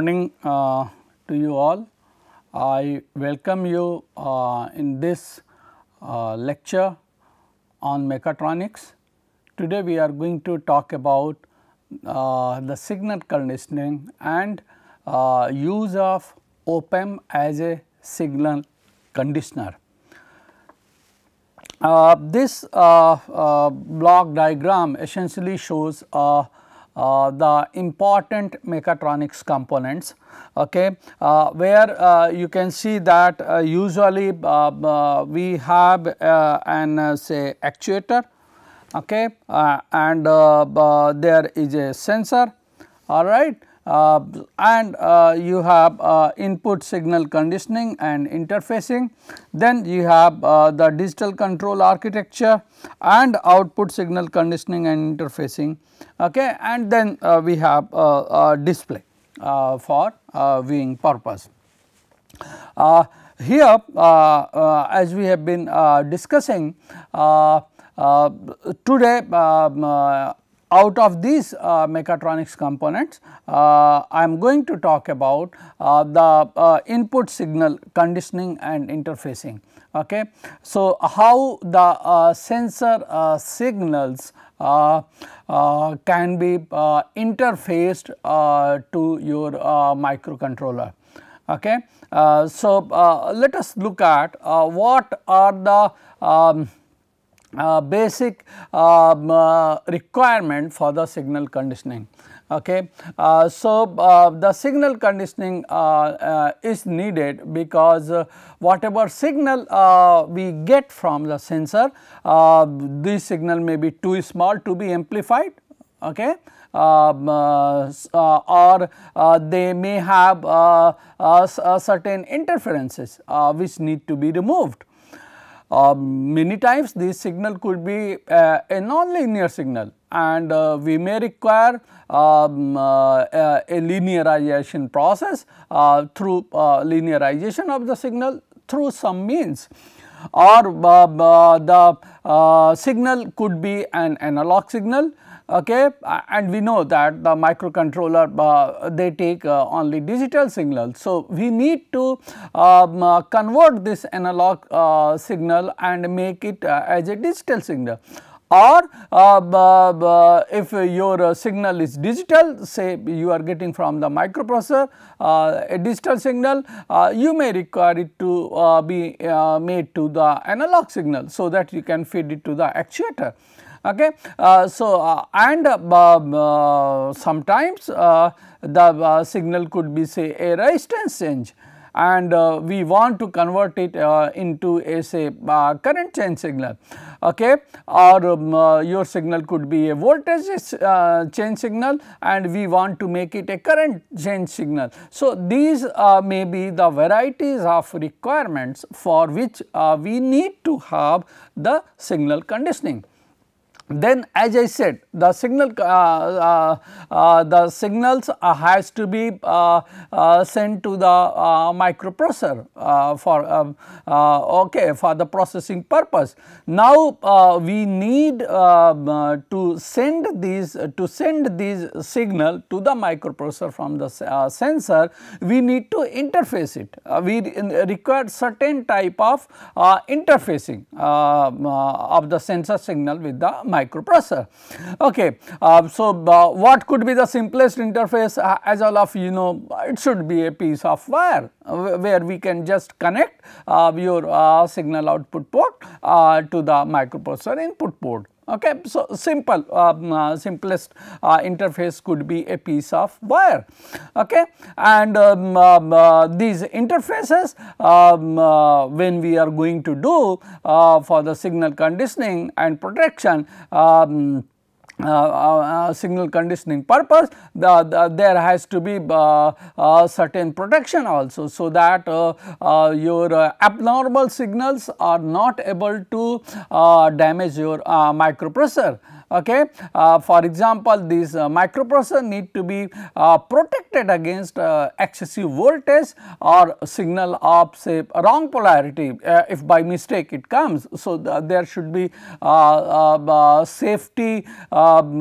uh, to you all. I welcome you uh, in this uh, lecture on mechatronics. Today we are going to talk about uh, the signal conditioning and uh, use of op-amp as a signal conditioner. Uh, this block diagram essentially shows uh, uh, the important mechatronics components okay, uh, where uh, you can see that uh, usually uh, we have an say actuator okay, and there is a sensor all right uh, and uh, you have uh, input signal conditioning and interfacing. Then you have uh, the digital control architecture and output signal conditioning and interfacing okay. and then uh, we have uh, a display for viewing purpose. here as we have been discussing today um, out of these uh, mechatronics components, uh, I am going to talk about uh, the uh, input signal conditioning and interfacing. Okay. So, how the uh, sensor uh, signals can be interfaced to your microcontroller. Okay. so, let us look at what are the um, uh, basic um, uh, requirement for the signal conditioning. Okay. Uh, so, uh, the signal conditioning uh, uh, is needed because whatever signal we get from the sensor, this signal may be too small to be amplified. Okay. Um, or they may have certain interferences which need to be removed. Uh, many times this signal could be uh, a non-linear signal and uh, we may require um, uh, a linearization process uh, through uh, linearization of the signal through some means. Or the signal could be an analog signal okay and we know that the microcontroller uh, they take uh, only digital signal. So, we need to um, uh, convert this analog uh, signal and make it uh, as a digital signal or uh, if your signal is digital say you are getting from the microprocessor a digital signal you may require it to be made to the analog signal so that you can feed it to the actuator. Okay. Uh, so, uh, and uh, uh sometimes uh, the uh, signal could be say a resistance change and we want to convert it into a say current change signal okay or um, your signal could be a voltage change signal and we want to make it a current change signal. So, these may be the varieties of requirements for which we need to have the signal conditioning. Then as I said the signal uh, uh, uh, the signals uh, has to be uh, uh, sent to the microprocessor for um, okay for the processing purpose. Now we need um, to send these to send these signal to the microprocessor from the sensor we need to interface it. we require certain type of interfacing of the sensor signal with the microprocessor microprocessor. Okay. Uh, so, uh, what could be the simplest interface uh, as all of you know it should be a piece of wire uh, where we can just connect uh, your signal output port to the microprocessor input port. Okay. So, simple um, uh, simplest uh, interface could be a piece of wire okay. and um, um, uh, these interfaces um, uh, when we are going to do uh, for the signal conditioning and protection um, Uh, uh, uh, signal conditioning purpose the, the, there has to be uh, uh certain protection also. So, that uh, your abnormal signals are not able to damage your microprocessor okay. Uh, for example, these uh, microprocessor need to be uh, protected against excessive voltage or signal of say wrong polarity if by mistake it comes. So, the, there should be safety um,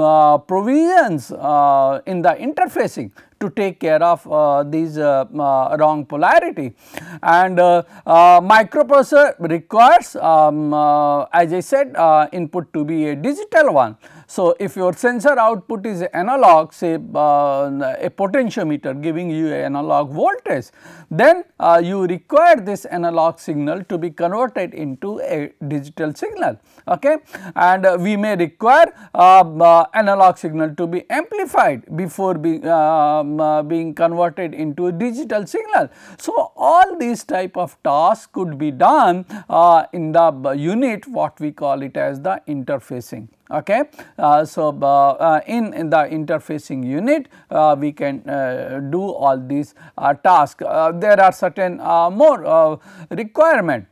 provisions in the interfacing to take care of uh, these uh, uh, wrong polarity and microprocessor requires um, as I said input to be a digital one. So, if your sensor output is analog say uh, a potentiometer giving you analog voltage, then uh, you require this analog signal to be converted into a digital signal okay. and uh, we may require um, uh, analog signal to be amplified before be, um, uh, being converted into a digital signal. So, all these type of tasks could be done uh, in the unit what we call it as the interfacing okay. Uh, so, uh, uh, in, in, the interfacing unit we can do all these tasks. there are certain more requirement.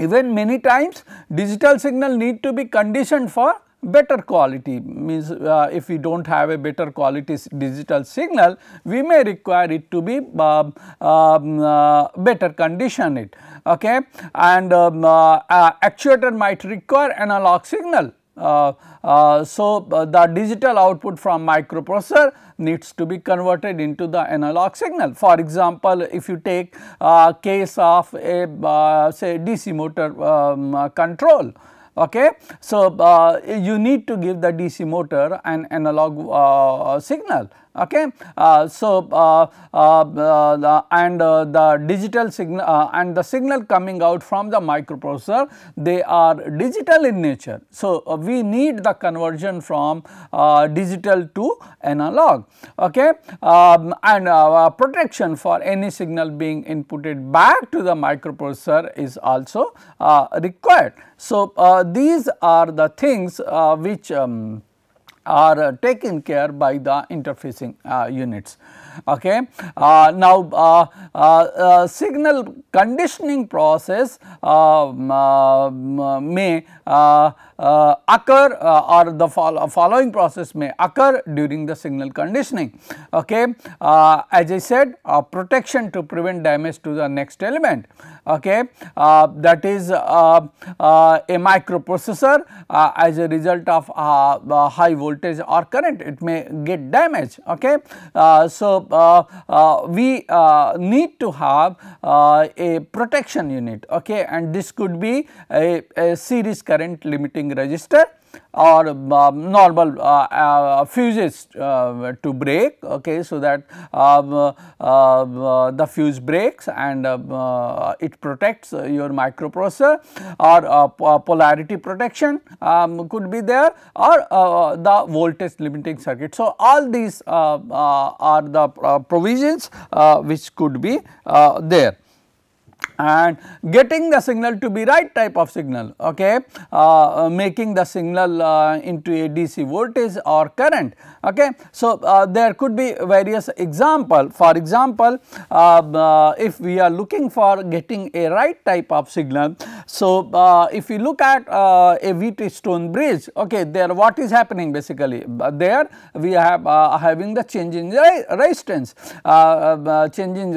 Even many times digital signal need to be conditioned for better quality. Means uh, if we do not have a better quality digital signal we may require it to be uh, um, uh, better condition it. Okay? And um, actuator might require analog signal so, uh, the digital output from microprocessor needs to be converted into the analog signal. For example, if you take a case of a say DC motor um, control, okay. So, uh, you need to give the DC motor an analog uh, signal okay. Uh, so, uh, uh, and uh, the digital signal uh, and the signal coming out from the microprocessor they are digital in nature. So, uh, we need the conversion from digital to analog okay um, and protection for any signal being inputted back to the microprocessor is also required. So, these are the things which um, are uh, taken care by the interfacing uh, units. Okay. Uh, now, uh, uh, uh, signal conditioning process may occur or the follow following process may occur during the signal conditioning. Okay. as I said protection to prevent damage to the next element okay. Uh, that is uh, uh, a microprocessor as a result of high voltage or current it may get damaged. Okay. so, uh, uh, we uh, need to have a protection unit okay and this could be a, a series current limiting resistor or um, um, normal uh, uh, fuses uh, to break okay so that um, uh, um uh, the fuse breaks and uh, it protects your microprocessor or polarity protection um, could be there or the voltage limiting circuit. So, all these are the provisions which could be there and getting the signal to be right type of signal okay uh, uh making the signal uh, into a DC voltage or current okay. So, uh, there could be various example for example uh, uh, if we are looking for getting a right type of signal. So, if you look at a Wheatstone bridge okay there what is happening basically there we have having the change in resistance change in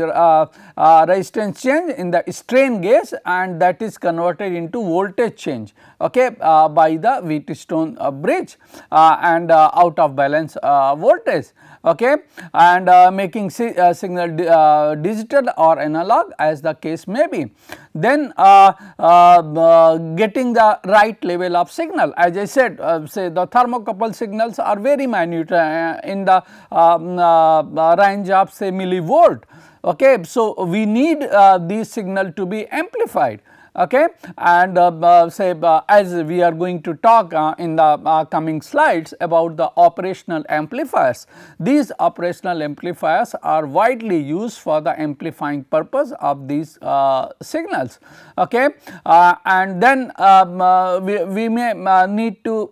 resistance change in the strain gauge and that is converted into voltage change okay, uh, by the Wheatstone uh, bridge uh, and uh, out of balance uh, voltage okay, and uh, making si signal di digital or analog as the case may be. Then getting the right level of signal as I said say the thermocouple signals are very minute in the um, range of say millivolt Okay. So, we need uh, signal to be amplified okay and uh, uh, say uh, as we are going to talk uh, in the uh, coming slides about the operational amplifiers. These operational amplifiers are widely used for the amplifying purpose of these uh, signals okay and then um, we, we, may need to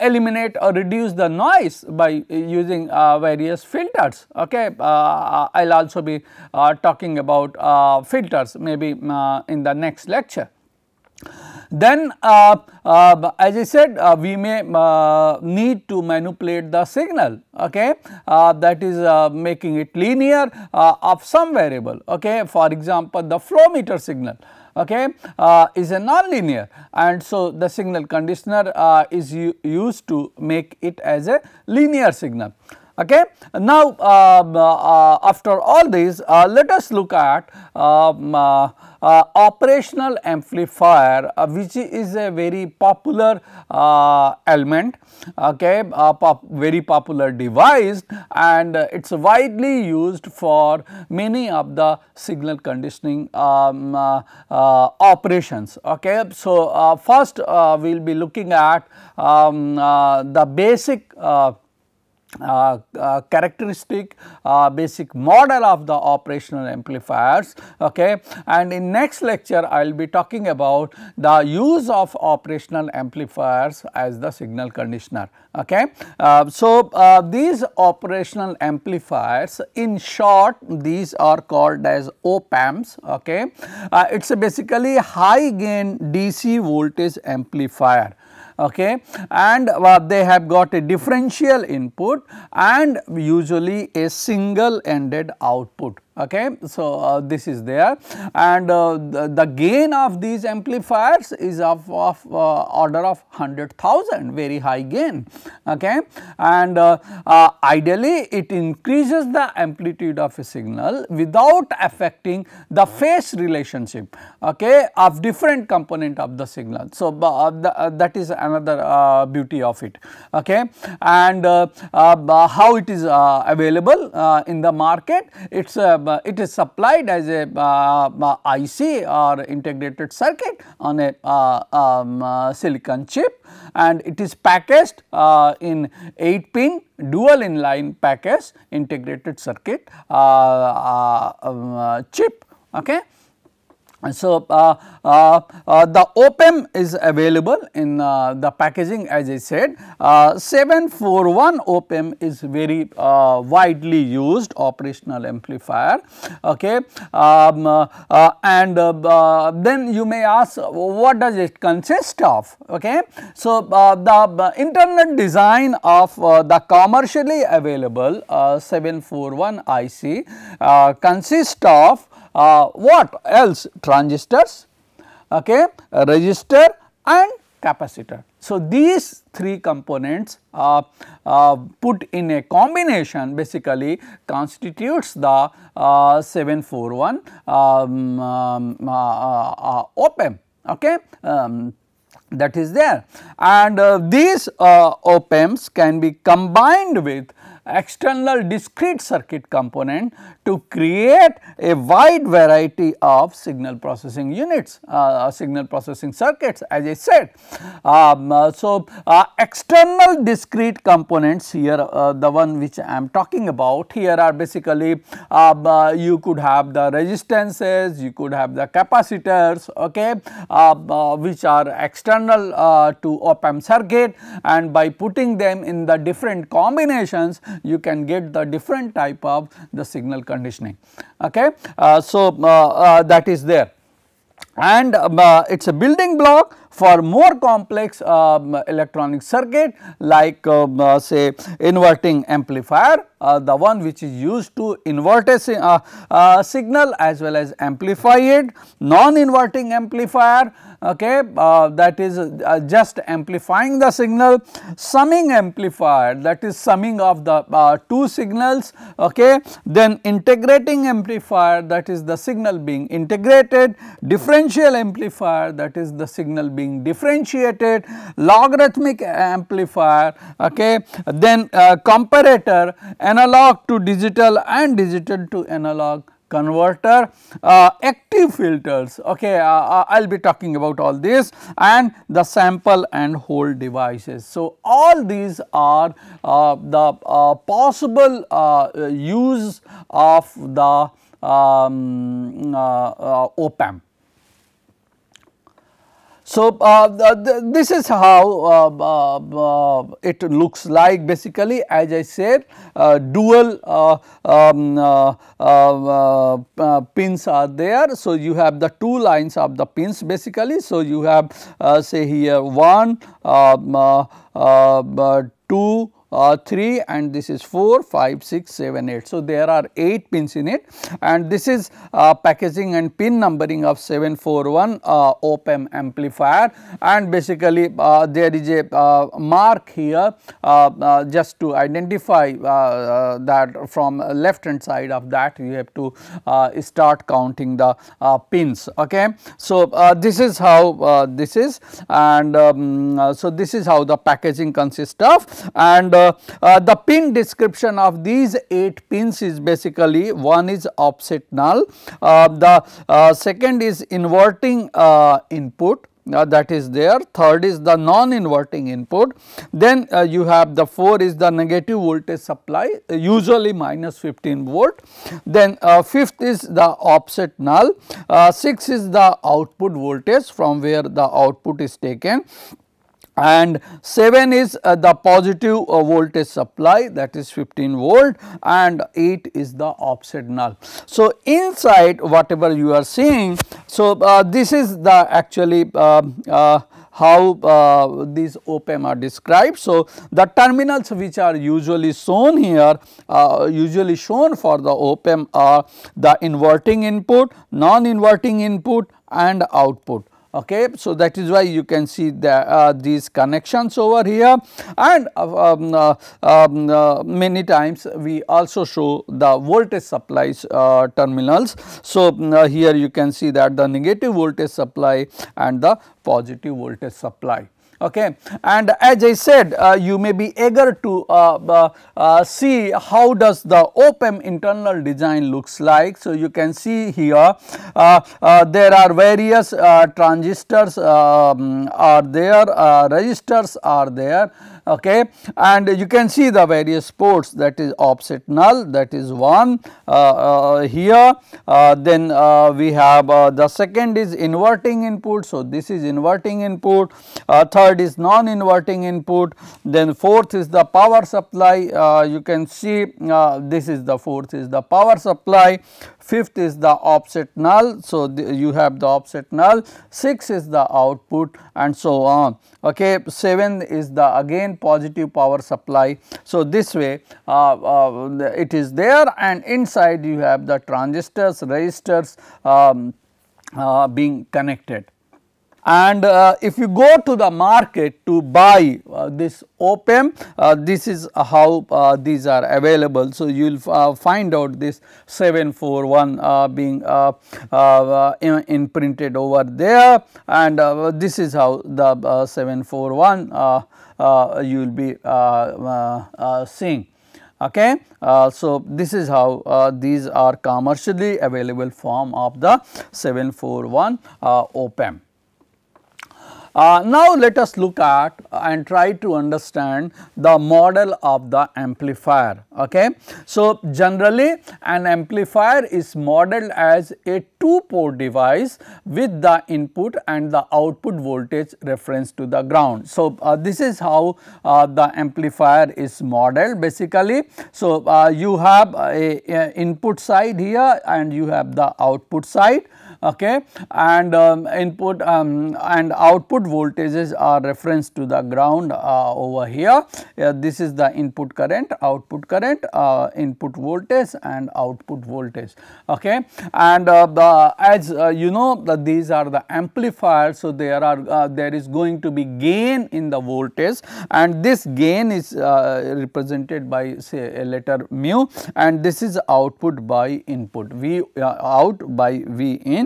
eliminate or reduce the noise by using various filters okay. I will also be talking about filters maybe in the next lecture. Then uh, uh, as I said uh, we may uh, need to manipulate the signal okay uh, that is uh, making it linear of some variable okay for example the flow meter signal okay is a nonlinear and so the signal conditioner is used to make it as a linear signal Okay. Now, uh, after all this, let us look at um, uh, uh, operational amplifier uh, which is a very popular element, okay, pop very popular device and it is widely used for many of the signal conditioning um, operations. Okay. So, first we will be looking at um, the basic uh, uh, characteristic uh, basic model of the operational amplifiers okay and in next lecture I will be talking about the use of operational amplifiers as the signal conditioner okay. Uh, so, these operational amplifiers in short these are called as op amps okay. It is basically high gain DC voltage amplifier okay? And uh, they have got a differential input and usually a single ended output okay. So, uh, this is there and uh, the, the, gain of these amplifiers is of, of uh, order of 100,000 very high gain okay. and uh, uh, ideally it increases the amplitude of a signal without affecting the phase relationship okay, of different component of the signal. So, uh, the, that is another beauty of it okay. and how it is available in the market it is it is supplied as a uh, uh IC or integrated circuit on a uh, um, uh, silicon chip and it is packaged in 8 pin dual inline package integrated circuit um, chip. Okay. So, uh, uh, uh, the op-amp is available in uh, the packaging as I said. Uh, 741 op-amp is very uh, widely used operational amplifier. Okay. Um, and then you may ask what does it consist of? Okay. So, the internal design of the commercially available 741 IC consists of uh, what else transistors, okay, resistor and capacitor. So, these three components uh, uh, put in a combination basically constitutes the uh, 741 um, um, uh, uh, op-amp. Okay. Um, that is there and these op-amps can be combined with external discrete circuit component to create a wide variety of signal processing units, uh, uh, signal processing circuits as I said. Um, uh, so, uh, external discrete components here uh, the one which I am talking about here are basically um, you could have the resistances, you could have the capacitors okay, which are external to op amp circuit and by putting them in the different combinations you can get the different type of the signal conditioning. Okay. Uh, so, uh, uh, that is there and um, it is a building block for more complex um, electronic circuit like um, uh, say inverting amplifier uh, the one which is used to invert a uh, uh, signal as well as amplify it, non-inverting amplifier okay, uh, that is uh, just amplifying the signal, summing amplifier that is summing of the two signals, okay. then integrating amplifier that is the signal being integrated, differential amplifier that is the signal being differentiated, logarithmic amplifier, okay. then comparator analog to digital and digital to analog converter, uh, active filters, okay, uh, uh I will be talking about all this and the sample and hold devices. So, all these are uh, the uh, possible uh, use of the um, op amp. So, uh, this is how uh, uh, uh, it looks like basically as I said uh, dual uh, um, pins are there. So, you have the two lines of the pins basically. So, you have say here one, um, two uh, 3 and this is 4, 5, 6, 7, 8. So, there are 8 pins in it and this is uh, packaging and pin numbering of 741 uh, op-amp amplifier and basically uh, there is a uh, mark here uh, just to identify that from left hand side of that you have to start counting the pins. Okay. So, this is how this is and um, so this is how the packaging consists of and uh, uh, the pin description of these 8 pins is basically one is offset null, uh, the uh, second is inverting uh, input uh, that is there, third is the non-inverting input, then uh, you have the 4 is the negative voltage supply uh, usually minus 15 volt, then fifth is the offset null, 6 is the output voltage from where the output is taken and 7 is uh, the positive uh, voltage supply that is 15 volt and 8 is the offset null. So, inside whatever you are seeing, so uh, this is the actually uh, uh, how uh, these op-amp are described. So, the terminals which are usually shown here usually shown for the op-amp are the inverting input, non-inverting input and output okay. So, that is why you can see the, uh, these connections over here and uh, um, uh, um, uh, many times we also show the voltage supplies uh, terminals. So, uh, here you can see that the negative voltage supply and the positive voltage supply okay. And as I said uh, you may be eager to uh, uh, uh see how does the op-amp internal design looks like. So, you can see here uh, uh, there are various transistors um, are there, resistors are there okay? And you can see the various ports that is offset null. That is one uh, uh, here. Uh, then we have the second is inverting input. So this is inverting input. Third is non inverting input. Then fourth is the power supply. You can see this is the fourth is the power supply fifth is the offset null. So, the, you have the offset null, 6 is the output and so on. Okay. 7 is the again positive power supply. So, this way uh, uh, it is there and inside you have the transistors, resistors um, uh, being connected and uh, if you go to the market to buy uh, this op-amp uh, this is how uh, these are available. So, you will uh, find out this 741 uh, being in, imprinted over there and this is how the 741 you will be seeing okay. Uh, so, this is how uh, these are commercially available form of the 741 uh. Uh, now, let us look at and try to understand the model of the amplifier. Okay. So, generally an amplifier is modeled as a two port device with the input and the output voltage reference to the ground. So, uh, this is how uh, the amplifier is modeled basically. So, uh, you have a, a input side here and you have the output side okay? And um, input um, and output voltages are reference to the ground uh, over here. Uh, this is the input current output current uh, input voltage and output voltage. Okay? And uh, the, as uh, you know the, these are the amplifiers so there are uh, there is going to be gain in the voltage. And this gain is represented by say a letter mu. And this is output by input. V out by v in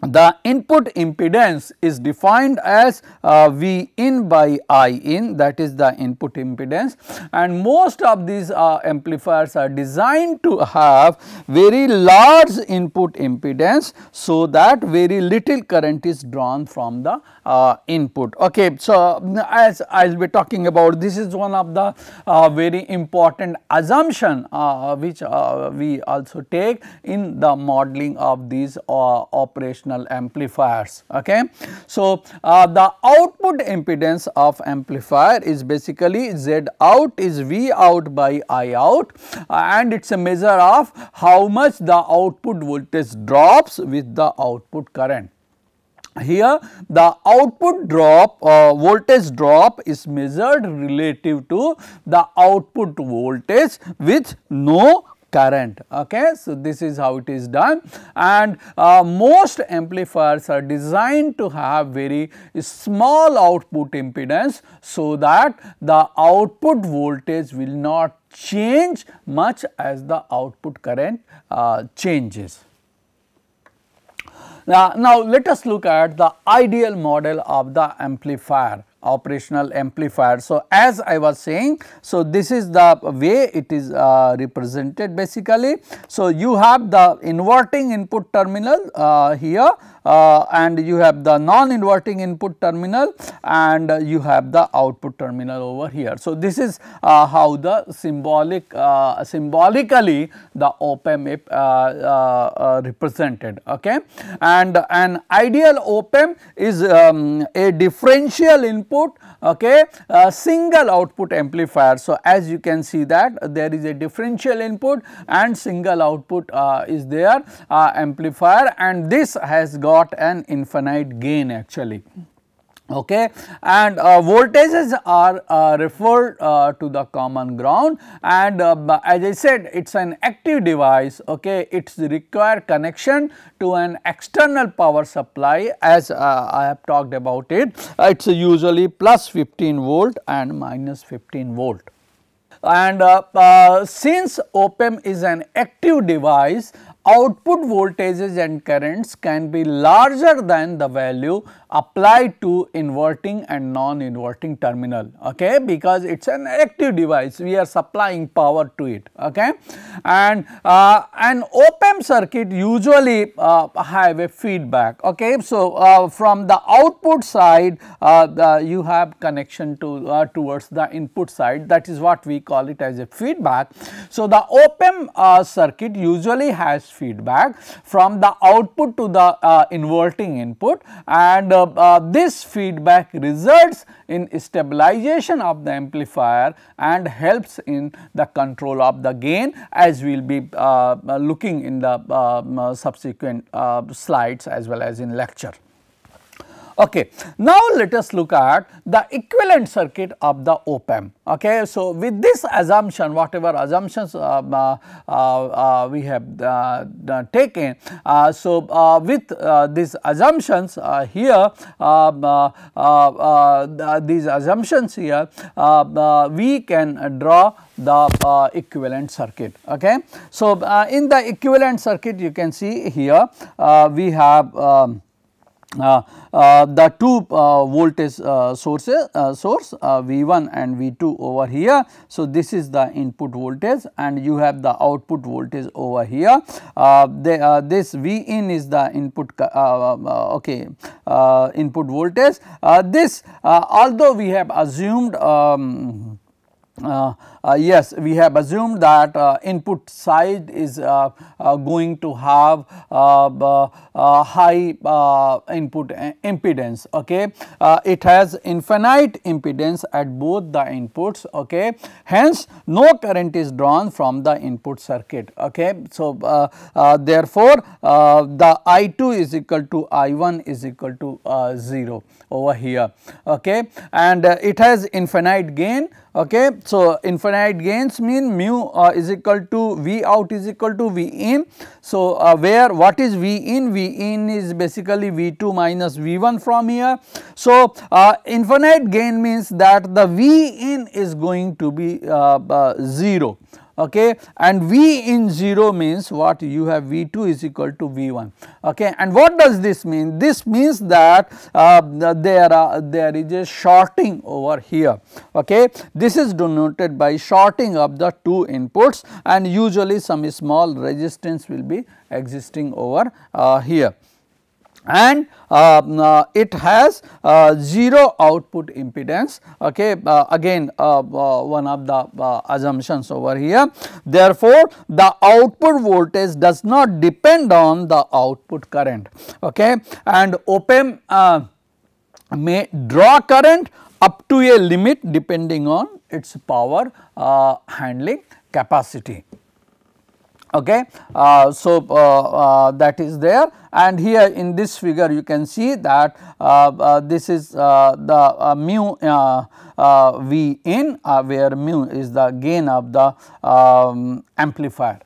the input impedance is defined as uh, V in by I in that is the input impedance and most of these uh, amplifiers are designed to have very large input impedance so that very little current is drawn from the uh, input. Okay. So, as I will be talking about this is one of the uh, very important assumption uh, which uh, we also take in the modeling of these operational amplifiers. Okay. So, uh, the output impedance of amplifier is basically Z out is V out by I out uh, and it is a measure of how much the output voltage drops with the output current here the output drop uh, voltage drop is measured relative to the output voltage with no current okay? So this is how it is done. And uh, most amplifiers are designed to have very small output impedance so that the output voltage will not change much as the output current uh, changes. Now, now let us look at the ideal model of the amplifier operational amplifier. So, as I was saying, so this is the way it is uh, represented basically. So, you have the inverting input terminal uh, here uh, and you have the non-inverting input terminal and you have the output terminal over here. So, this is uh, how the symbolic uh, symbolically the op-amp uh, uh, represented okay and an ideal op-amp is um, a differential input okay single output amplifier. So, as you can see that there is a differential input and single output uh, is there uh, amplifier and this has got an infinite gain actually okay? And uh, voltages are uh, referred uh, to the common ground. And uh, as i said it's an active device. Okay? It's require connection to an external power supply as uh, i have talked about it. It's usually plus 15 volt and minus 15 volt. And uh, since op-amp is an active device output voltages and currents can be larger than the value applied to inverting and non-inverting terminal okay? Because it is an active device we are supplying power to it okay? And uh, an op-amp circuit usually uh, have a feedback okay? So uh, from the output side uh, the, you have connection to uh, towards the input side. That is what we call it as a feedback. So the op-amp uh, circuit usually has feedback from the output to the inverting input. And uh, this feedback results in stabilization of the amplifier and helps in the control of the gain as we will be uh, looking in the uh, subsequent uh, slides as well as in lecture. Okay. Now, let us look at the equivalent circuit of the op-amp. Okay. So, with this assumption whatever assumptions uh, uh, uh, we have uh, taken. Uh, so, uh, with these assumptions here these assumptions here we can draw the equivalent circuit. Okay. So, in the equivalent circuit you can see here we have um, uh, uh, the two uh, voltage uh, sources uh, source uh, V1 and V2 over here. So, this is the input voltage and you have the output voltage over here. They, this V in is the input okay input voltage. this although we have assumed um, uh, uh, yes we have assumed that uh, input side is uh, uh, going to have uh, high input impedance okay? It has infinite impedance at both the inputs okay? Hence no current is drawn from the input circuit okay? So therefore the i2 is equal to i1 is equal to 0 over here okay? And it has infinite gain okay so infinite gains mean mu uh, is equal to v out is equal to v in. So uh, where what is v in? V in is basically v2 minus v1 from here. So uh, infinite gain means that the v in is going to be uh, uh, 0 okay? And V in 0 means what you have V2 is equal to V1 okay? And what does this mean? This means that uh, there are there is a shorting over here. Okay? This is denoted by shorting of the two inputs and usually some small resistance will be existing over uh, here and uh, uh, it has uh, 0 output impedance. Okay uh, again uh, uh, one of the assumptions over here. Therefore the output voltage does not depend on the output current. Okay and op-amp may draw current up to a limit depending on its power handling capacity okay. Uh, so, uh, uh, that is there and here in this figure you can see that uh, uh, this is uh, the mu V in where mu is the gain of the um, amplifier.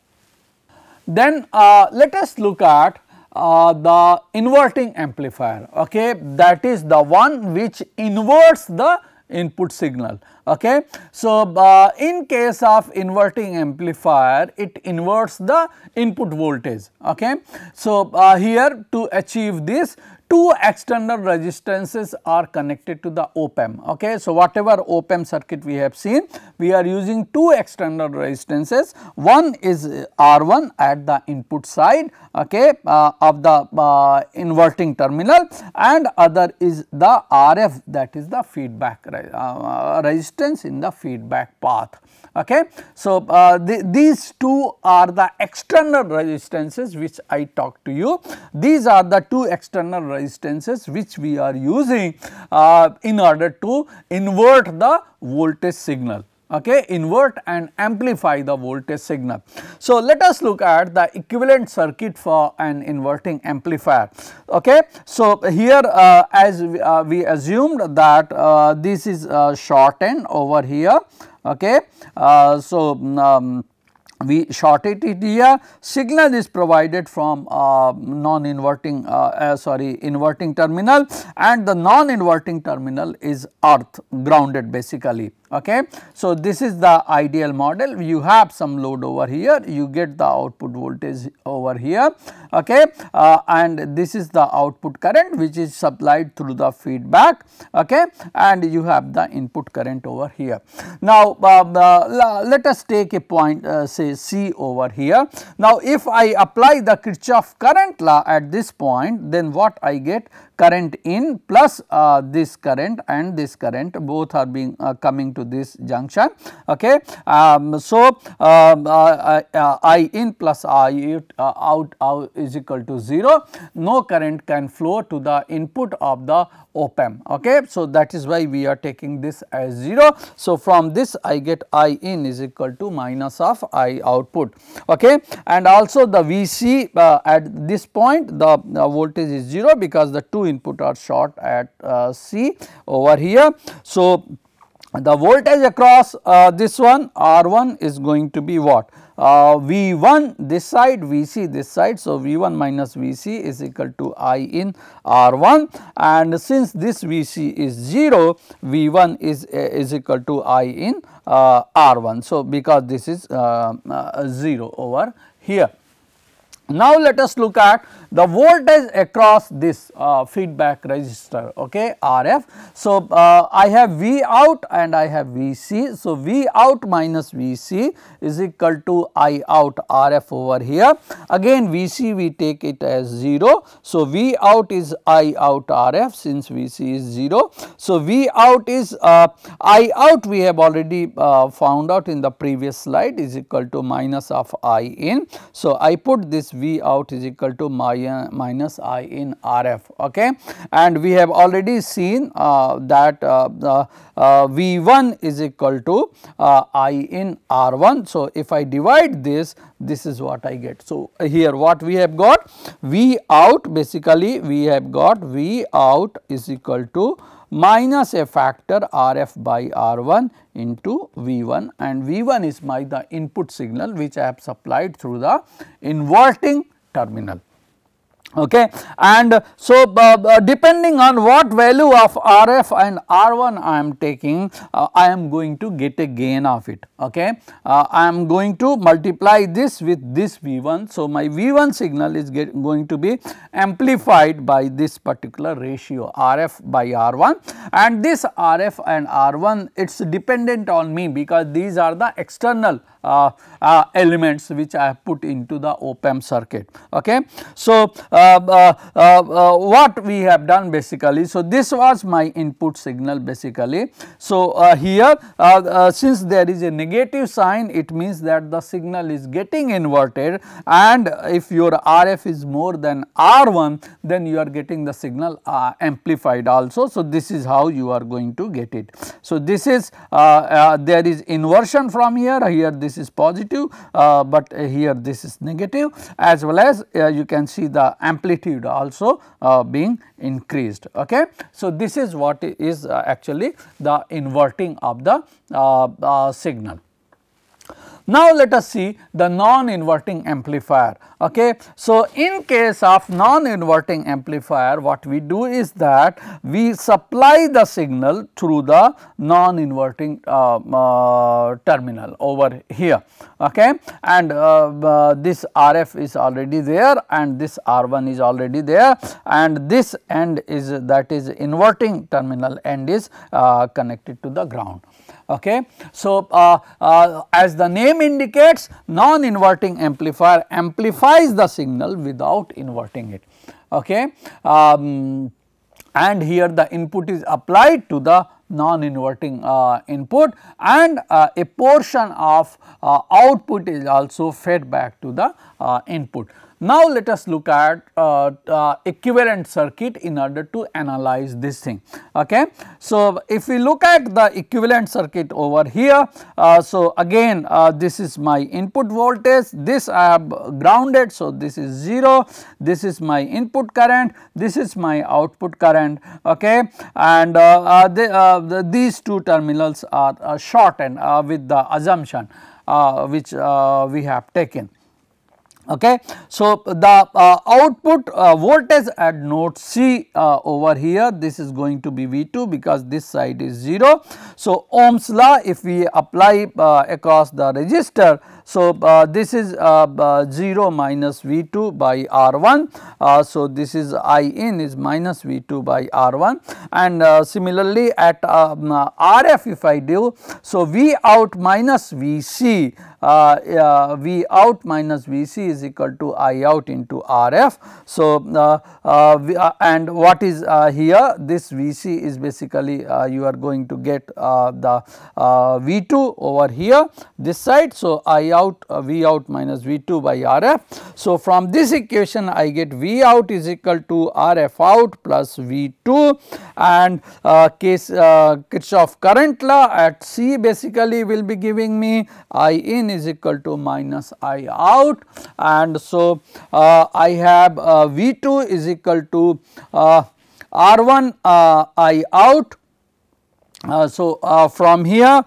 Then let us look at the inverting amplifier okay that is the one which inverts the input signal okay. So, uh, in case of inverting amplifier it inverts the input voltage okay. So, uh, here to achieve this two external resistances are connected to the op-amp. Okay. So, whatever op-amp circuit we have seen, we are using two external resistances. One is R1 at the input side okay, uh, of the uh, inverting terminal and other is the RF that is the feedback uh, resistance in the feedback path. Okay. So, uh, the, these two are the external resistances which I talked to you. These are the two external resistances which we are using uh, in order to invert the voltage signal okay, invert and amplify the voltage signal. So, let us look at the equivalent circuit for an inverting amplifier. Okay. So, here uh, as we, uh, we assumed that uh, this is uh, shortened over here okay. Uh, so, um, we shorted it here. Signal is provided from uh, non inverting uh, uh, sorry inverting terminal and the non inverting terminal is earth grounded basically Okay. So, this is the ideal model. You have some load over here. You get the output voltage over here. Okay, uh, and this is the output current which is supplied through the feedback. Okay, and you have the input current over here. Now, uh, let us take a point uh, say C over here. Now, if I apply the Kirchhoff current law at this point then what I get current in plus uh, this current and this current both are being uh, coming to this junction. Okay. Um, so, um, uh, uh, I in plus I uh, out, out is equal to 0, no current can flow to the input of the op amp. Okay. So, that is why we are taking this as 0. So, from this I get I in is equal to minus of I output. Okay. And also the Vc uh, at this point the uh, voltage is 0 because the input are short at uh, C over here. So, the voltage across uh, this one R1 is going to be what? Uh, V1 this side Vc this side. So, V1 minus Vc is equal to I in R1 and since this Vc is 0 V1 is, uh, is equal to I in uh, R1. So, because this is uh, 0 over here. Now, let us look at the voltage across this uh, feedback resistor okay, RF. So, uh, I have V out and I have Vc. So, V out minus Vc is equal to I out RF over here. Again Vc we take it as 0. So, V out is I out RF since Vc is 0. So, V out is uh, I out we have already uh, found out in the previous slide is equal to minus of I in. So, I put this V out is equal to my, minus I in RF okay. and we have already seen uh, that uh, uh V1 is equal to uh, I in R1. So, if I divide this this is what I get. So, here what we have got V out basically we have got V out is equal to minus a factor RF by R1 into V1 and V1 is my the input signal which I have supplied through the inverting terminal okay? And so uh, depending on what value of rf and r1 i am taking uh, i am going to get a gain of it. Okay? Uh, i am going to multiply this with this v1 so my v1 signal is get, going to be amplified by this particular ratio rf by r1 and this rf and r1 it's dependent on me because these are the external uh, uh, elements which I have put into the op amp circuit. Okay. So, uh, uh, uh, uh, what we have done basically, so this was my input signal basically. So, here since there is a negative sign it means that the signal is getting inverted and if your RF is more than R1 then you are getting the signal amplified also. So, this is how you are going to get it. So, this is there is inversion from here, here this this is positive, uh, but here this is negative as well as uh, you can see the amplitude also uh, being increased. Okay. So, this is what is uh, actually the inverting of the signal. Now, let us see the non-inverting amplifier. Okay. So, in case of non-inverting amplifier what we do is that we supply the signal through the non-inverting uh, uh, terminal over here okay. and uh, uh this RF is already there and this R1 is already there and this end is that is inverting terminal end is uh, connected to the ground. Okay. So, uh, uh, as the name indicates non-inverting amplifier amplifies the signal without inverting it. Okay. Um, and here the input is applied to the non-inverting uh, input and uh, a portion of uh, output is also fed back to the uh, input. Now, let us look at uh, uh, equivalent circuit in order to analyze this thing. Okay. So, if we look at the equivalent circuit over here, uh, so again uh, this is my input voltage, this I have grounded. So, this is 0, this is my input current, this is my output current okay. and uh, uh, the, these two terminals are shortened with the assumption which we have taken. Okay. So, the uh, output uh, voltage at node C uh, over here this is going to be V2 because this side is 0. So, Ohm's law if we apply uh, across the resistor so, uh, this is uh, uh, 0 minus V 2 by R 1. Uh, so, this is I in is minus V 2 by R 1 and uh, similarly at um, RF if I do. So, V out minus V C uh, V out minus V C is equal to I out into RF. So, we, and what is here this V C is basically you are going to get the V 2 over here this side. So, I out uh, V out minus V 2 by RF. So, from this equation I get V out is equal to RF out plus V 2 and uh, case uh, Kirchhoff current law at C basically will be giving me I in is equal to minus I out and so uh, I have uh, V 2 is equal to uh, R 1 I out. so, from here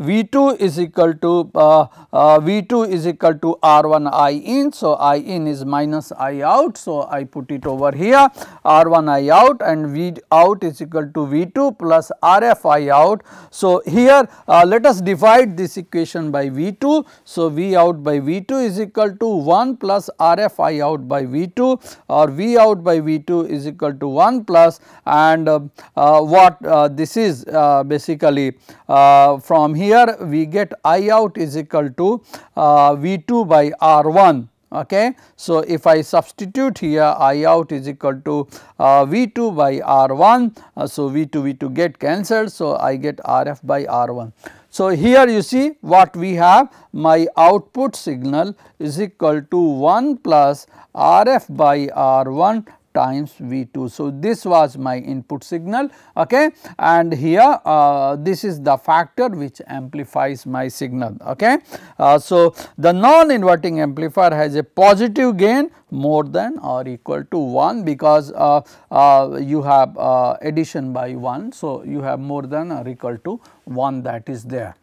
V2 is equal to uh, uh, V2 is equal to R1 I in. So, I in is minus I out. So, I put it over here R1 I out and V out is equal to V2 plus RF I out. So, here uh, let us divide this equation by V2. So, V out by V2 is equal to 1 plus RF I out by V2 or V out by V2 is equal to 1 plus and uh, uh, what uh, this is basically from here here we get I out is equal to uh, V 2 by R 1 okay. So, if I substitute here I out is equal to uh, V 2 by R 1. Uh, so, V 2 V 2 get cancelled. So, I get R f by R 1. So, here you see what we have my output signal is equal to 1 plus R f by R 1 times V2. So, this was my input signal okay and here uh, this is the factor which amplifies my signal okay. Uh, so, the non inverting amplifier has a positive gain more than or equal to 1 because uh, uh you have uh, addition by 1. So, you have more than or equal to 1 that is there.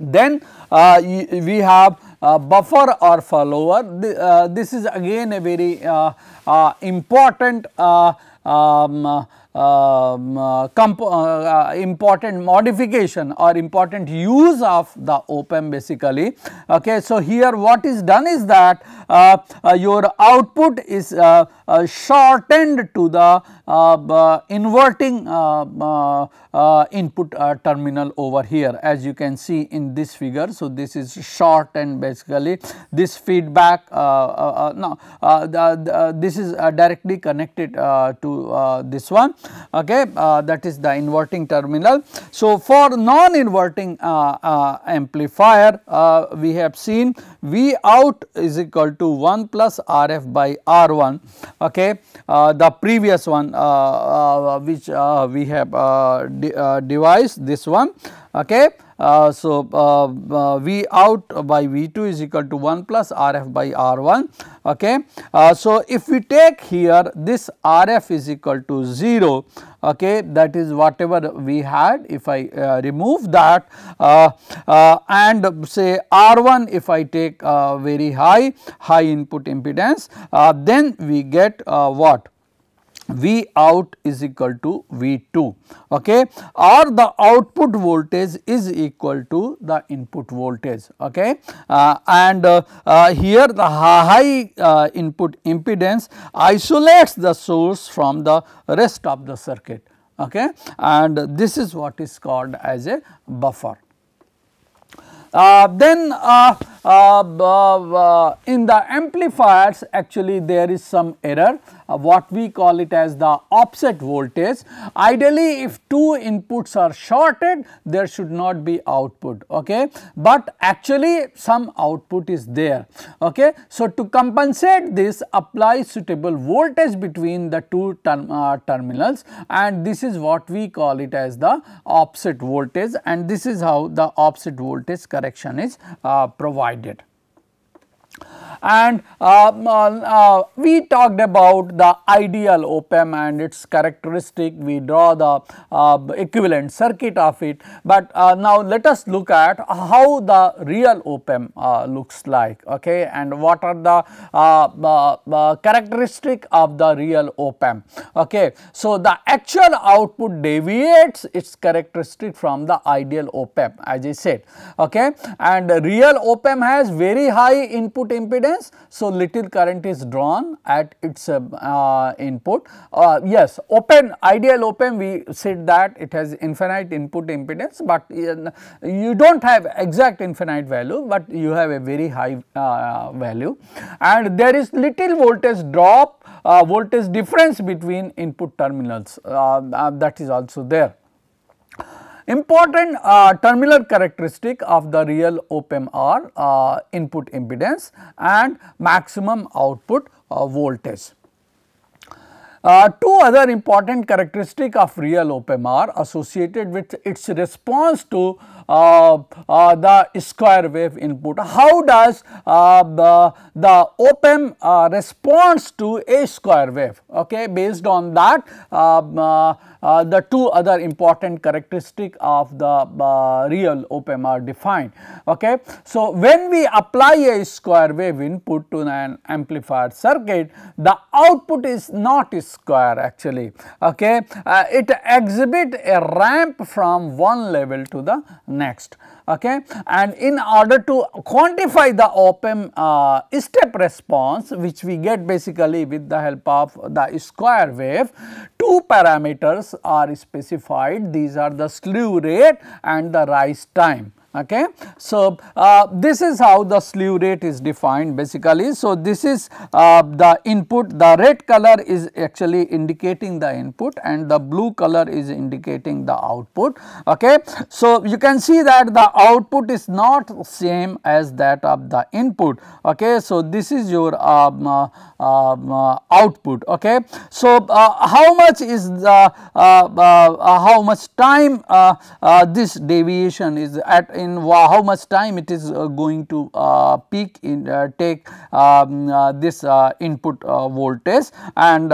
Then uh, we have buffer or follower. Uh, this is again a very uh, uh, important um, um, uh, uh, important modification or important use of the op amp basically. Okay. So, here what is done is that uh, uh your output is uh, uh, shortened to the inverting input terminal over here as you can see in this figure. So, this is shortened basically this feedback no the, the, this is directly connected to this one okay uh, that is the inverting terminal. So, for non inverting uh, uh, amplifier uh, we have seen V out is equal to 1 plus RF by R1 okay? Uh, the previous one uh, which we have de devised this one. Okay Uh, so, uh, uh, V out by V 2 is equal to 1 plus R f by R 1. Okay. Uh, so, if we take here this R f is equal to 0 okay, that is whatever we had if I uh, remove that and say R 1 if I take very high high input impedance then we get what V out is equal to V 2 okay, or the output voltage is equal to the input voltage. Okay. Uh, and uh, uh, here the high uh, input impedance isolates the source from the rest of the circuit okay, and this is what is called as a buffer. Uh, then uh, uh, uh in the amplifiers actually there is some error uh, what we call it as the offset voltage. Ideally if two inputs are shorted there should not be output okay, but actually some output is there okay. So to compensate this apply suitable voltage between the two term, uh, terminals and this is what we call it as the offset voltage and this is how the offset voltage correction is uh, provided and uh, uh, we talked about the ideal op-amp and its characteristic. We draw the uh, equivalent circuit of it. But uh, now let us look at how the real op-amp uh, looks like okay? And what are the uh, characteristic of the real op-amp okay? So the actual output deviates its characteristic from the ideal op-amp as i said okay? And real op-amp has very high input impedance. So, little current is drawn at its uh, uh, input. Uh, yes, open ideal open we said that it has infinite input impedance, but you do not have exact infinite value, but you have a very high uh, value and there is little voltage drop uh, voltage difference between input terminals uh, that is also there. Important uh, terminal characteristic of the real op-amp are uh, input impedance and maximum output uh, voltage. Uh, two other important characteristic of real op-amp are associated with its response to the square wave input. How does uh, the, the op-amp uh, responds to a square wave okay based on that uh, uh, the two other important characteristic of the uh, real op-amp are defined. Okay. So, when we apply a square wave input to an amplifier circuit, the output is not square actually. Okay. Uh, it exhibit a ramp from one level to the next okay. And in order to quantify the op-amp uh, step response which we get basically with the help of the square wave, two parameters are specified these are the slew rate and the rise time okay. So, uh, this is how the slew rate is defined basically. So, this is uh, the input the red color is actually indicating the input and the blue color is indicating the output okay. So, you can see that the output is not same as that of the input okay. So, this is your um, uh, um, uh, output okay. So, uh, how much is the uh, how much time this deviation is at in how much time it is uh, going to uh, peak in uh, take um, this input voltage and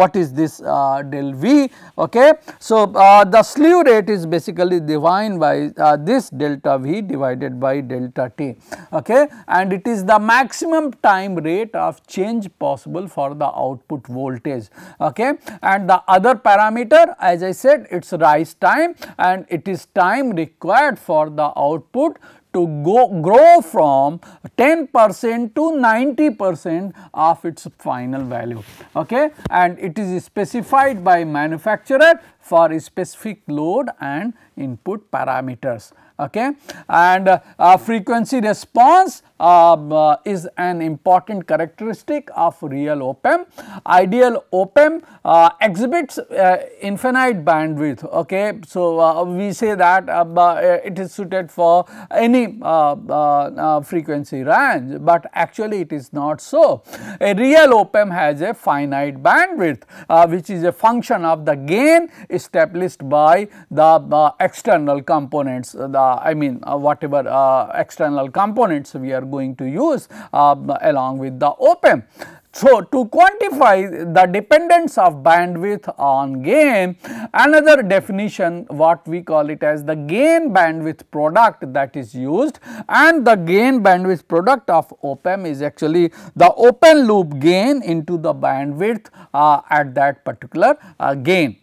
what is this del V. Okay. So, the slew rate is basically defined by this delta V divided by delta T okay. and it is the maximum time rate of change possible for the output voltage okay. and the other parameter as I said it is rise time and it is time required for the output to go grow from 10 percent to 90 percent of its final value. Okay? And it is specified by manufacturer for specific load and input parameters okay and uh, frequency response um, uh, is an important characteristic of real op-amp. Ideal op-amp uh, exhibits uh, infinite bandwidth. Okay. So, uh, we say that uh, it is suited for any frequency range, but actually it is not so. A real op-amp has a finite bandwidth which is a function of the gain established by the external components the I mean whatever external components we are going to use along with the op-amp. So, to quantify the dependence of bandwidth on gain, another definition what we call it as the gain bandwidth product that is used and the gain bandwidth product of op-amp is actually the open loop gain into the bandwidth uh, at that particular uh, gain.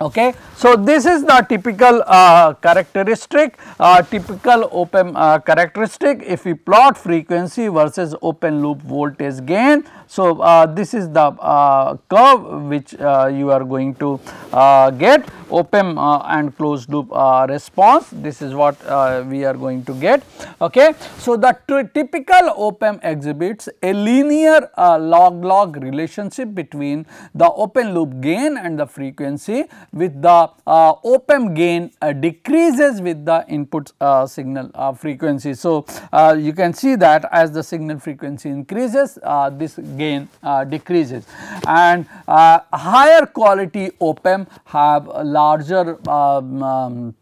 Okay. So, this is the typical uh, characteristic, uh, typical op-amp uh, characteristic if we plot frequency versus open loop voltage gain so, uh, this is the uh, curve which uh, you are going to uh, get op-amp uh, and closed loop uh, response this is what we are going to get. Okay. So, the typical op-amp exhibits a linear log log relationship between the open loop gain and the frequency with the op-amp gain decreases with the input signal frequency. So, you can see that as the signal frequency increases this gain uh, decreases and uh, higher quality op-amp have larger um, um,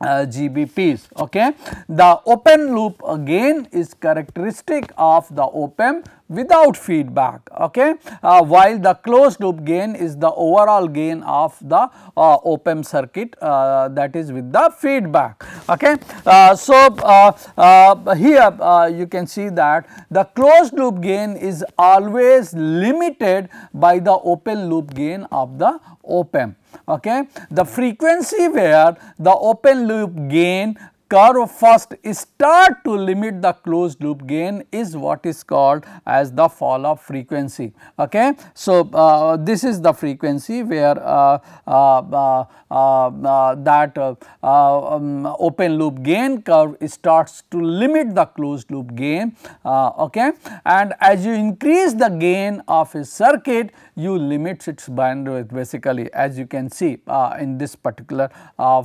uh, GBPs. Okay. The open loop gain is characteristic of the op-amp without feedback okay, uh, while the closed loop gain is the overall gain of the uh, op-amp circuit uh, that is with the feedback. Okay. Uh, so, uh, here you can see that the closed loop gain is always limited by the open loop gain of the op-amp okay. The frequency where the open loop gain curve first start to limit the closed loop gain is what is called as the fall off frequency. Okay. So, uh, this is the frequency where uh, uh, uh, uh that uh, um, open loop gain curve starts to limit the closed loop gain. okay. And as you increase the gain of a circuit, you limit its bandwidth basically as you can see in this particular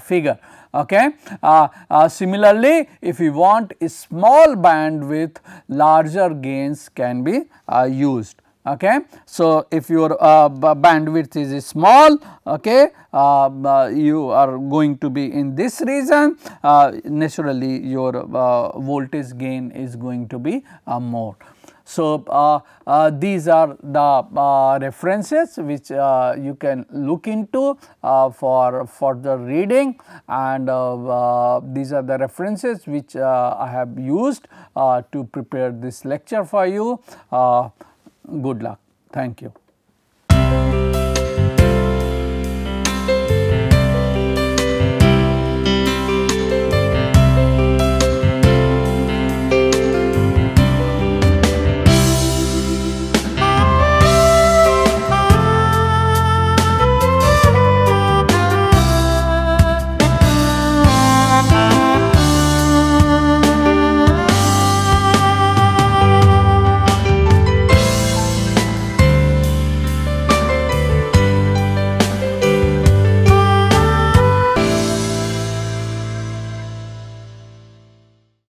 figure. Okay. Uh, uh, similarly, if we want a small bandwidth, larger gains can be uh, used. Okay. So, if your uh, bandwidth is small, okay, uh, you are going to be in this region, uh, naturally your voltage gain is going to be more. So, uh, uh, these are the uh, references which uh, you can look into uh, for further reading and uh, these are the references which I have used to prepare this lecture for you. good luck. Thank you.